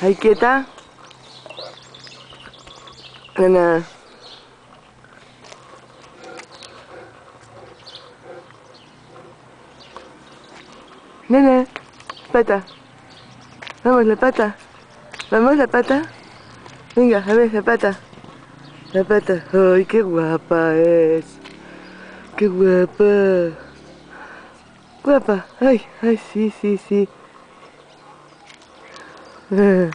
Ahí quieta. Nena. Nena. Pata. Vamos, la pata. Vamos, la pata. Venga, a ver, la pata. La pata. Ay, qué guapa es. Qué guapa. Guapa. Ay, ay, sí, sí, sí. 嗯。